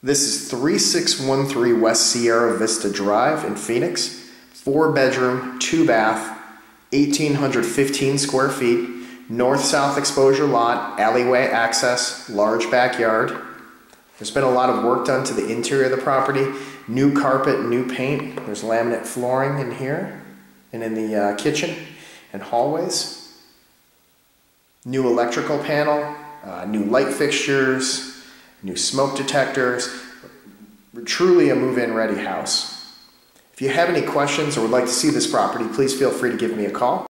This is 3613 West Sierra Vista Drive in Phoenix. Four bedroom, two bath, 1,815 square feet, north south exposure lot, alleyway access, large backyard. There's been a lot of work done to the interior of the property new carpet, new paint. There's laminate flooring in here and in the uh, kitchen and hallways. New electrical panel, uh, new light fixtures new smoke detectors. Truly a move-in ready house. If you have any questions or would like to see this property, please feel free to give me a call.